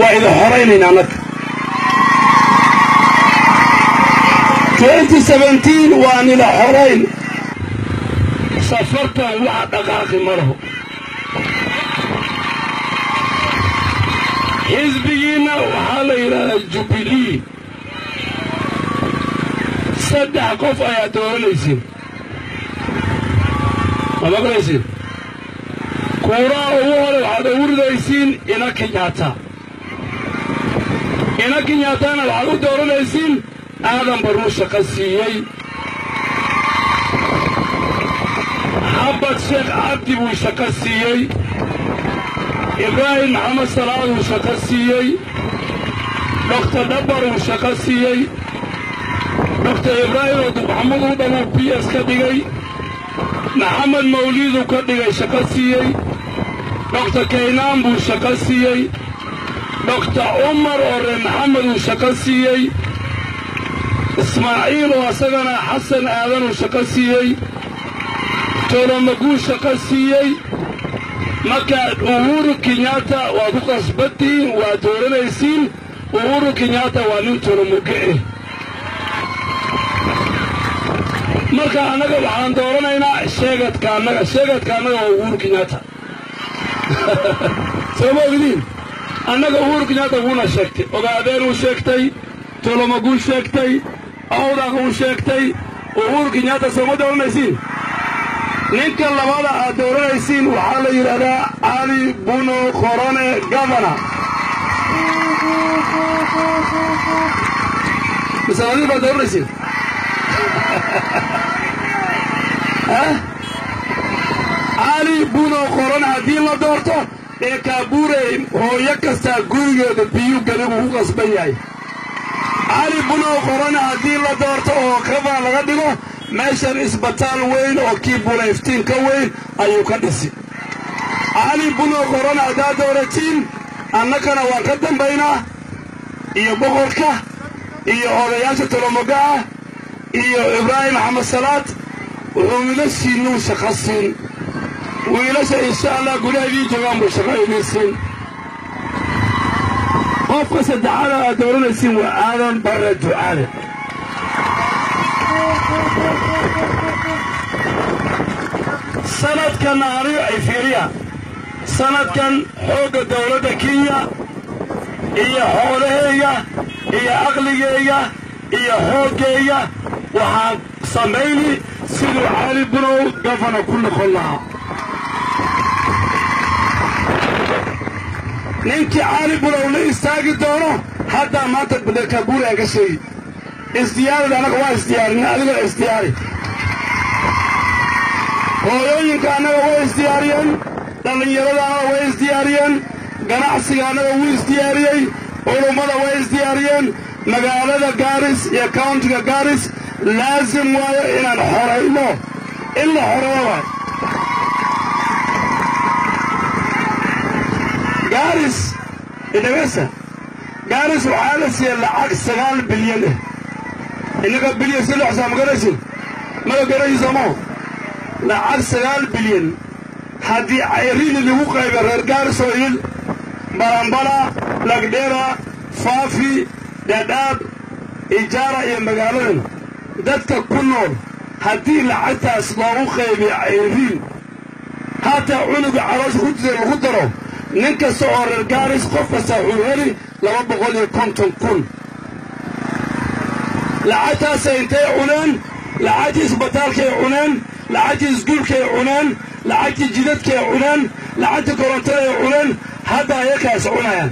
waa idin xoraynayna annaga twenty seventeen waa nila xorayn safartan waxa dhaqaaqi ma laho. Xisbigiinna waxaa la yidhahdaa jubilee. Saddex qof ayaa dooranaysin ma maqlaysin kuuraha ugu hore waxaad ugu ridaysiin ina kinyaata ina kinyaatana waxaad u dooranaysiin aadan baruu shaqo siiyey. Xabad sheekh cabdi buu shaqo siiyey. Ibraahim maxamed salaad uu shaqo siiyey. Doktor dhabar uu shaqo siiyey. Doktor ibraahim oo maxamud u dhamuu b s ka dhigay maxamed mawliiduu ka dhigay shaqo siiyey. Doktor kaynaan buu shaqo siiyey. Doktor cumar oo reer maxamed uu shaqo siiyey. Ismaaciil oo asagana xasan aadan uu shaqo siiyey. Tolomaguu shaqo siiyey. Marka uhuru kenyatta waad u qasbantihiin waad dooranaysiin uhuru kenyatta waa nin tolomoge eh marka annaga waxaan dooranaynaa sheegadka annaga sheegadka annaga waa uhuru kenyatta soo ma ogdiin annaga uhuru kenyatta wuuna sheegtay. Ogaadeen uu sheegtay tolomaguu sheegtay awdaq uu sheegtay uhuru kenyatta soo ma dooranaysiin? Ninka labada aad dooranaysiin waxaa la yidhahdaa cali buno korone gavana misanadii baad dooranaysiin cali buno korone haddii la doorto ee kaabuurey hooyo kastaa gurigeeda biyu galigu ku qasban yahay. Cali buno korone haddii la doorto oo gavana laga dhigo meeshan isbitaal weyn oo kii bulayftiin ka weyn ayuu ka dhisi. Cali buno korona haddaad dooratiin annagana waan ka dambaynaa. Iyo boqorka iyo odayaasha tolomogaah iyo ibraahim maxamed salaad wuxuu wiilashiinnuu shaqo siin. Wiilasha insha allah gudaha joogaan buu shaqo idiin siin. Qofka saddexaada aad dooranaysiin waa aadan barre ducaale sanadkan aniga ay sanadkan xoogga dawladda kenya iyo xoolahayga iyo aqligayga iyo xooggeeya waxaan samayni siduu cali bunow gafana ku noqon lahaa ninkii cali bunow la istaagi doono haddaa maanta kabuuri aan ka sheegi isdiyaarida annaga waa isdiyaarin adigoo isdiyaari hooyooyinka annaga way isdiyaariyeen dhallinyarada annaga way isdiyaariyeen ganacsiga annaga wuu isdiyaariyey culummada way isdiyaariyeen magaalada gaaris iyo countiga gaaris laasim waayo inaan xorayno in la xoreeyo waay gaaris idhageysa gaaris waxaa la siiyey lacag sagaal bilyan eh innaga bilyan si loo xisaab ma garaysin mala garaysin soomaa lacag sagaal bilyan haddii cayrini lagu qayba reer gaarisoo idil balambala lagdhera faafi dhadhaab ijaara iyo magaaladan dadka ku nool haddii lacagtaas loogu qaybiyo cayriin hataa cunuga caloosha ku jira lagu daro nin kasta oo reer gaaris qof kasta wuxuu heli laba boqol iyo konton kun. Lacagtaasay intay cuneen? Lacagtii isbitaalkay cuneen? Lacagtii isguulkay cuneen? Lacagtii jidadkay cuneen? Lacagtii korontaday cuneen? Hadda ayakaas cunayaan.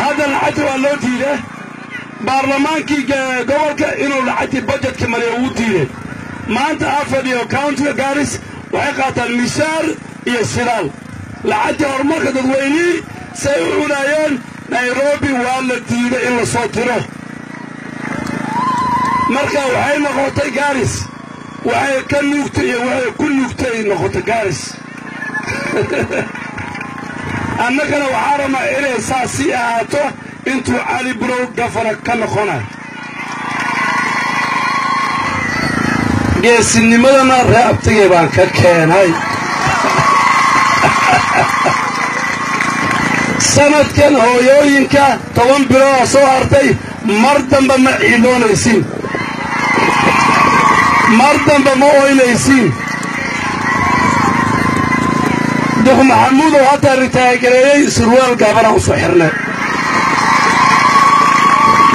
Hadda lacagtii waa loo diiday baarlamaankii gobolka inuu lacagtii bajetka mariya uu diiday. Maanta afadhiyo countiga gaaris waxay qaataan mishaar iyo shidaal lacagtii horumarka dadweynihii say u cunaayeen nairobi waa la diiday in la soo tiro. Marka waxay noqotay gaaris waxay ka nuugtay iyo waxay ku nuugtay noqotay gaaris annagana waxaa rabnaa inay saas sii ahaato intuu cali burow gafara ka noqonay. Geesinimadana ree abtigay baan ka keenay. Sanadkan hooyooyinka toban bilooda soo hartay mar damba ma ciidoonaysiin mar damba ma oynaysiin duk maxamuudow hataa ritaagereeyey surwaal gaabana u soo xirnay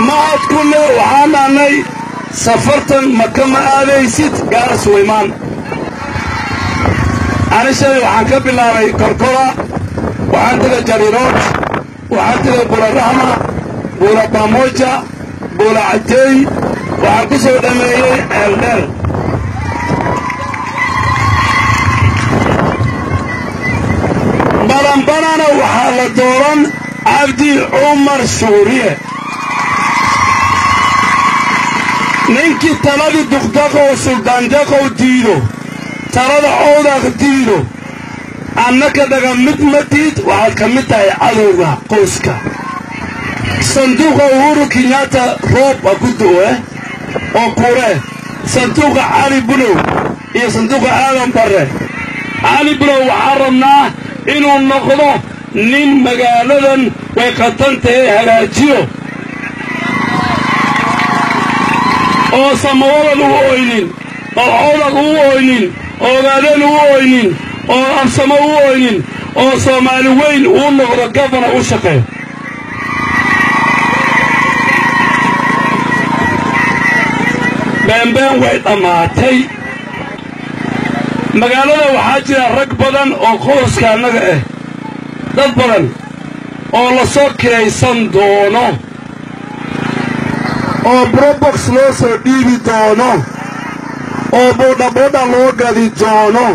mahad kunne waxaan dhahnay safartan maka ma aadaysid gaara sulaymaan. Ani shalay waxaan ka bilaabay korkora waxaan tegay jariirood waxaan tegay buurarahma buura baamoja buura cajeey waxaan ku soo dhammeeyey ceeldheer balanbanana waxaa la dooran cabdi cumar shuuriye ninkii taladii duqdaqow suldaandaqow diido. Talada cowdaaq diido. Annaka dhaga mid ma diid waxaad ka mid tahay cadowga qoyska. Sanduuqa uhuru kenyatta roob waa ku do'e oo kure sanduuqa cali bulow iyo sanduuqa aadan barre. Cali bulow waxaan rabnaa inuu noqdo nin magaaladan way qatantahe hagaajiyo oo samawadan u oynin oo cowdag u oynin oo ogaadeen u oynin oo absamo u oynin oo soomaali weyn uu noqdo gafana u shaqeeyo beenbeen way dhammaatay. Magaalada waxaa jira rag badan oo qoyska annaga ah. Dad badan oo la soo kiraysan doono oo brobox loo soo dhiibi doono oo buudhabudha loo gadi doono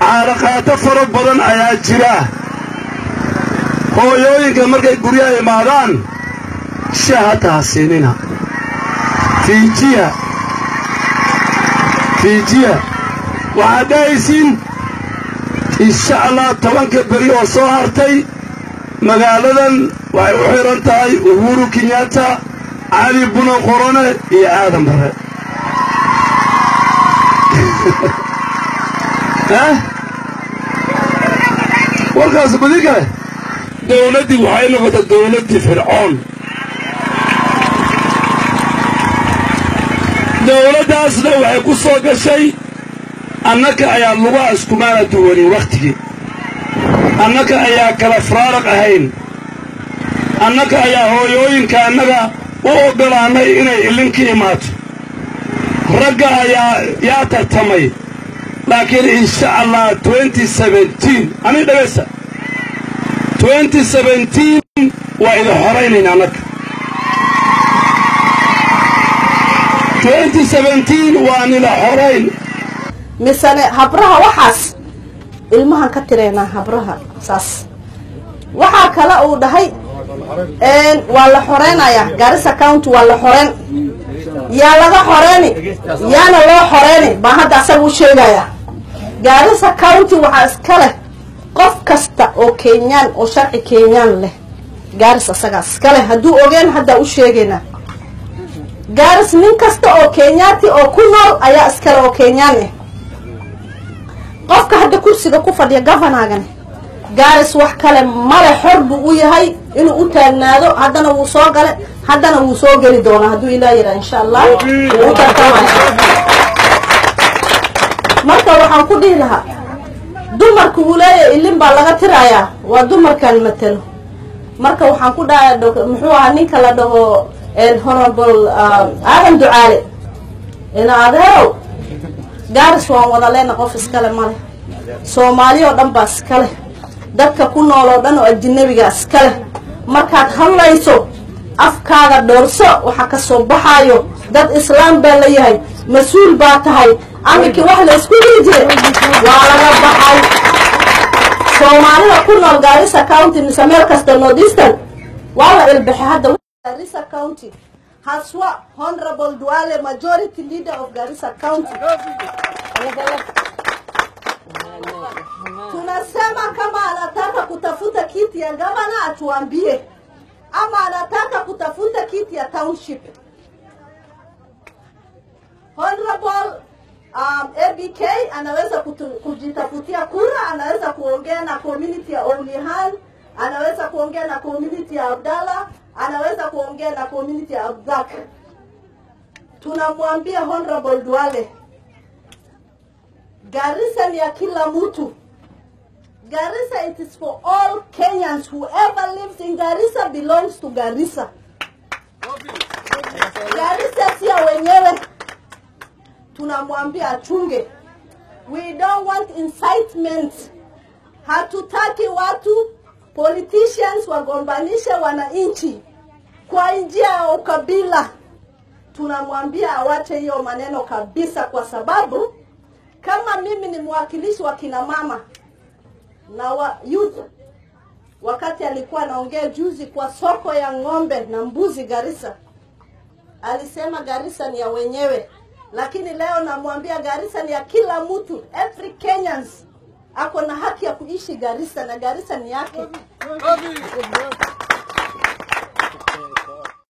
caaraqaato fara badan ayaa jira. Hooyooyinka markay guryaha imaadaan shaha taasiinina fiijiya fiijiya waxaad dhahaysiin insha allah tobanka beri oo soo hartay magaaladan waxay u xidhan tahay uhuru kenyatta cali buno qorone iyo aadan bare warkaas badi kale dawladdii waxay noqotay dawladdii fircoon dawladdaasna waxay ku soo gashay annaka ayaa lugaha iskumaana duwanin wakhtigii annaka ayaa kala faraaraq ahayn annaka ayaa hooyooyinka annaga u oggolaannay inay ilinka imaato. Ragga ayaa yaa tartamay. Laakiin insha allah ani dhegaysta waa idin xoraynayna annaga waa nila xorayn misane habraha waxaas. Ilmahan ka tiraynaa habraha saas. Waxaa kale uu dhahay waa la xoreynayaa garissa county waa la xoreyn yaa laga xoreyni yaana loo xoreyni baa hadda asaga u sheegaya. Garissa county waxaa iska leh qof kasta oo kenyaan oo sharci kenyaan leh. Garis asagaa iska leh. Hadduu ogeen haddaa u sheegaynaa garis nin kasta oo kenyaati oo ku nool ayaa iskale oo kenyaan ah qofka hadda kursiga ku fadhiya governorgani garis wax kale male xor buu u yahay inuu u taagnaado haddana wuu soo gale haddana wuu soo geli doonaa. Hadduu ilaa yiraa insha allah wuu u tartamaya marka waxaan ku dhihi lahaa dumarka uu leeyahay ilin baa laga tirayaa waa dumarkan matelo marka waxaan ku dhahay muxuu ahaa ninka la dhaho honorable aadan ducaale. Ina adeerow gaaris waan wada leena qof iskale male soomaali oo dhan baa iskale dadka ku nool oo dhan oo ajinabiga iskale markaad hadlayso afkaada dhoorso waxa ka soo baxaayo dad islaam baa la yahay mas'uul baa tahay aminkii wax la isku jire waa laga baxay. Soomaalida ku nool gaarisa county mise meel kasta northeastern waa la ilbaxay hadda Garissa County. Haswa Honorable Duale majority leader of Garissa County ya gavana atuambie ama anataka kutafuta kiti ya township Honorable um, ABK anaweza kutu, kujitafutia kura, anaweza kuongea na community ya Omnihan, anaweza kuongea na community ya Abdalla, anaweza kuongea na community ya Abdak. Tunamwambia Honorable Duale, Garissa ni ya kila mtu. Garissa it is for all Kenyans. Whoever lives in Garissa belongs to Garissa. Garissa si wenyewe. Tunamwambia achunge. We don't want incitement. Hatutaki watu politicians wagombanishe wananchi kwa njia ya ukabila. Tunamwambia awache hiyo maneno kabisa, kwa sababu kama mimi ni mwakilishi wa kina mama na wa youth, wakati alikuwa anaongea juzi kwa soko ya ng'ombe na mbuzi Garissa, alisema Garissa ni ya wenyewe, lakini leo namwambia Garissa ni ya kila mtu. Every Kenyans ako na haki ya kuishi Garissa na Garissa ni yake.